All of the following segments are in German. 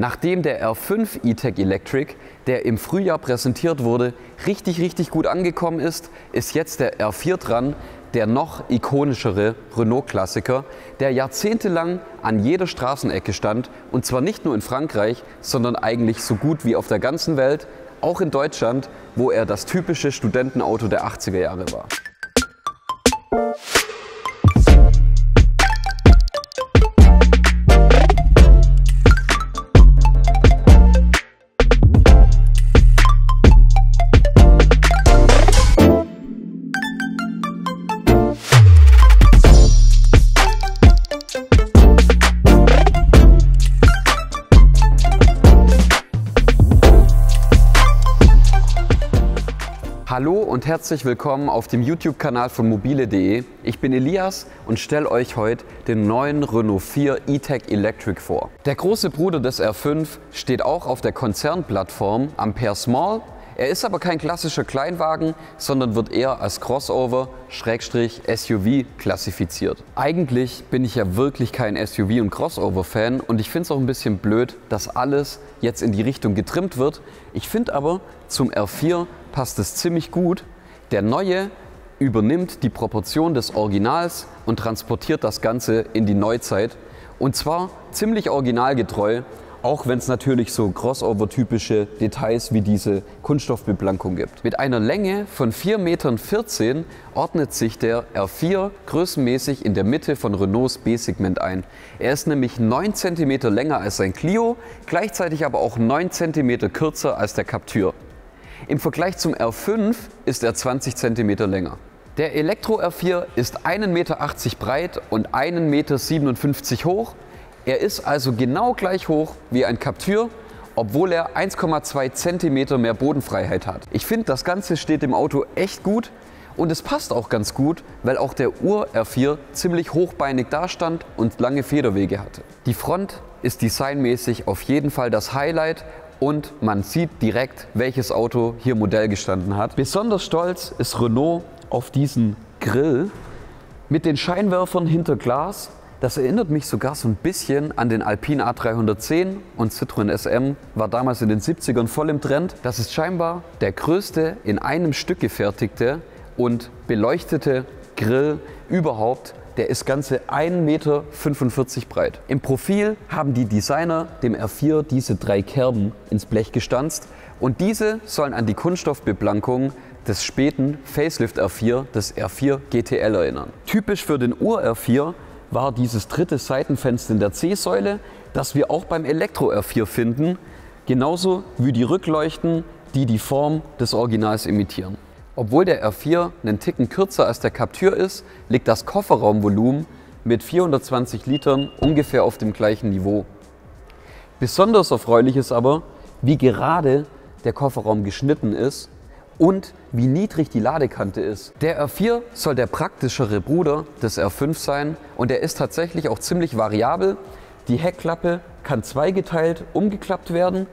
Nachdem der R5 E-Tech Electric, der im Frühjahr präsentiert wurde, richtig, richtig gut angekommen ist, ist jetzt der R4 dran, der noch ikonischere Renault-Klassiker, der jahrzehntelang an jeder Straßenecke stand und zwar nicht nur in Frankreich, sondern eigentlich so gut wie auf der ganzen Welt, auch in Deutschland, wo er das typische Studentenauto der 80er Jahre war. Hallo und herzlich willkommen auf dem YouTube-Kanal von mobile.de. Ich bin Elias und stelle euch heute den neuen Renault 4 E-Tech Electric vor. Der große Bruder des R5 steht auch auf der Konzernplattform Ampere Small er ist aber kein klassischer Kleinwagen, sondern wird eher als Crossover SUV klassifiziert. Eigentlich bin ich ja wirklich kein SUV- und Crossover-Fan und ich finde es auch ein bisschen blöd, dass alles jetzt in die Richtung getrimmt wird. Ich finde aber, zum R4 passt es ziemlich gut. Der neue übernimmt die Proportion des Originals und transportiert das Ganze in die Neuzeit. Und zwar ziemlich originalgetreu auch wenn es natürlich so Crossover-typische Details wie diese Kunststoffbeblankung gibt. Mit einer Länge von 4,14 Metern ordnet sich der R4 größenmäßig in der Mitte von Renaults B-Segment ein. Er ist nämlich 9 cm länger als sein Clio, gleichzeitig aber auch 9 cm kürzer als der Captur. Im Vergleich zum R5 ist er 20 cm länger. Der Elektro R4 ist 1,80 Meter breit und 1,57 Meter hoch er ist also genau gleich hoch wie ein Captur, obwohl er 1,2 cm mehr Bodenfreiheit hat. Ich finde, das Ganze steht dem Auto echt gut und es passt auch ganz gut, weil auch der Ur-R4 ziemlich hochbeinig dastand und lange Federwege hatte. Die Front ist designmäßig auf jeden Fall das Highlight und man sieht direkt, welches Auto hier Modell gestanden hat. Besonders stolz ist Renault auf diesen Grill mit den Scheinwerfern hinter Glas das erinnert mich sogar so ein bisschen an den Alpine A310 und Citroën SM war damals in den 70ern voll im Trend. Das ist scheinbar der größte in einem Stück gefertigte und beleuchtete Grill überhaupt. Der ist ganze 1,45 Meter breit. Im Profil haben die Designer dem R4 diese drei Kerben ins Blech gestanzt und diese sollen an die Kunststoffbeblankung des späten Facelift R4 des R4 GTL erinnern. Typisch für den Ur-R4 war dieses dritte Seitenfenster in der C-Säule, das wir auch beim Elektro R4 finden, genauso wie die Rückleuchten, die die Form des Originals imitieren. Obwohl der R4 einen Ticken kürzer als der Captur ist, liegt das Kofferraumvolumen mit 420 Litern ungefähr auf dem gleichen Niveau. Besonders erfreulich ist aber, wie gerade der Kofferraum geschnitten ist und wie niedrig die Ladekante ist. Der R4 soll der praktischere Bruder des R5 sein und er ist tatsächlich auch ziemlich variabel. Die Heckklappe kann zweigeteilt umgeklappt werden,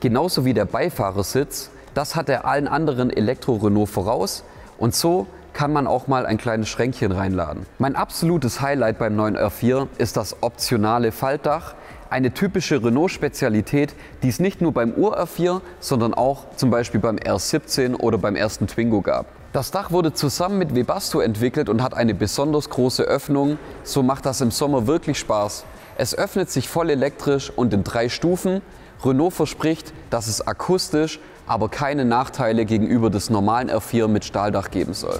genauso wie der Beifahrersitz. Das hat er allen anderen Elektro-Renault voraus und so kann man auch mal ein kleines Schränkchen reinladen. Mein absolutes Highlight beim neuen R4 ist das optionale Faltdach eine typische Renault-Spezialität, die es nicht nur beim Ur-R4, sondern auch zum Beispiel beim R17 oder beim ersten Twingo gab. Das Dach wurde zusammen mit Webasto entwickelt und hat eine besonders große Öffnung. So macht das im Sommer wirklich Spaß. Es öffnet sich voll elektrisch und in drei Stufen. Renault verspricht, dass es akustisch, aber keine Nachteile gegenüber des normalen R4 mit Stahldach geben soll.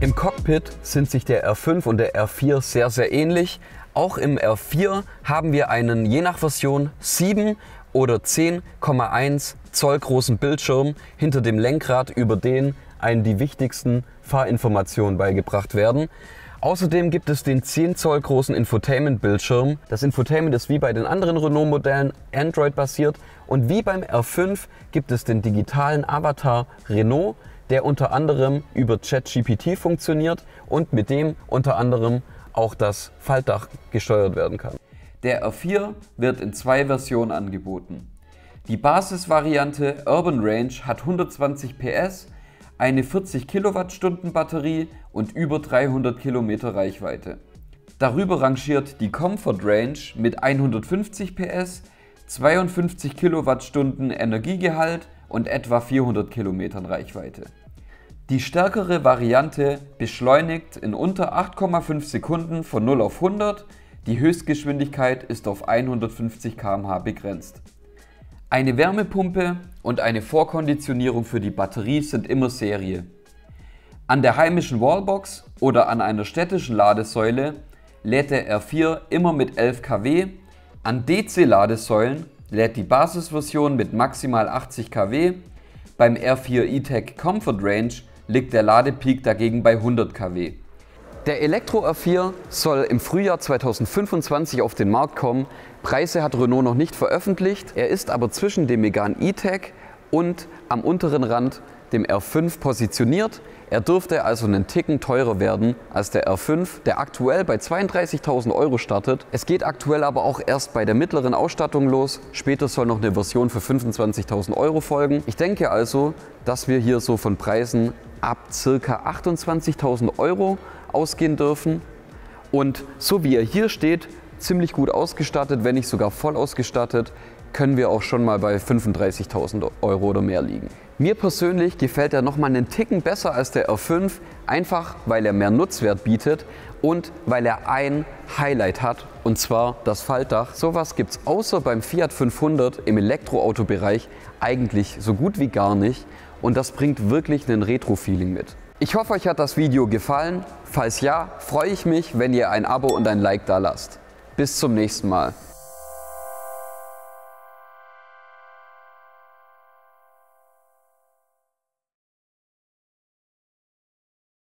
Im Cockpit sind sich der R5 und der R4 sehr, sehr ähnlich. Auch im R4 haben wir einen je nach Version 7 oder 10,1 Zoll großen Bildschirm hinter dem Lenkrad, über den einen die wichtigsten Fahrinformationen beigebracht werden. Außerdem gibt es den 10 Zoll großen Infotainment-Bildschirm. Das Infotainment ist wie bei den anderen Renault-Modellen Android-basiert und wie beim R5 gibt es den digitalen Avatar Renault, der unter anderem über ChatGPT funktioniert und mit dem unter anderem auch das Faltdach gesteuert werden kann. Der R4 wird in zwei Versionen angeboten. Die Basisvariante Urban Range hat 120 PS, eine 40 Kilowattstunden Batterie und über 300 Kilometer Reichweite. Darüber rangiert die Comfort Range mit 150 PS, 52 Kilowattstunden Energiegehalt und etwa 400 Kilometern Reichweite. Die stärkere Variante beschleunigt in unter 8,5 Sekunden von 0 auf 100, die Höchstgeschwindigkeit ist auf 150 km/h begrenzt. Eine Wärmepumpe und eine Vorkonditionierung für die Batterie sind immer Serie. An der heimischen Wallbox oder an einer städtischen Ladesäule lädt der R4 immer mit 11 kW, an DC-Ladesäulen lädt die Basisversion mit maximal 80 kW, beim R4 E-Tech Comfort Range liegt der Ladepeak dagegen bei 100 kW. Der Elektro R4 soll im Frühjahr 2025 auf den Markt kommen. Preise hat Renault noch nicht veröffentlicht. Er ist aber zwischen dem Megane E-Tech und am unteren Rand dem R5 positioniert. Er dürfte also einen Ticken teurer werden als der R5, der aktuell bei 32.000 Euro startet. Es geht aktuell aber auch erst bei der mittleren Ausstattung los. Später soll noch eine Version für 25.000 Euro folgen. Ich denke also, dass wir hier so von Preisen ab ca. 28.000 Euro ausgehen dürfen. Und so wie er hier steht, ziemlich gut ausgestattet, wenn nicht sogar voll ausgestattet, können wir auch schon mal bei 35.000 Euro oder mehr liegen. Mir persönlich gefällt er noch mal einen Ticken besser als der R5, einfach weil er mehr Nutzwert bietet und weil er ein Highlight hat, und zwar das Faltdach. Sowas gibt es außer beim Fiat 500 im Elektroautobereich eigentlich so gut wie gar nicht und das bringt wirklich einen Retro-Feeling mit. Ich hoffe, euch hat das Video gefallen. Falls ja, freue ich mich, wenn ihr ein Abo und ein Like da lasst. Bis zum nächsten Mal.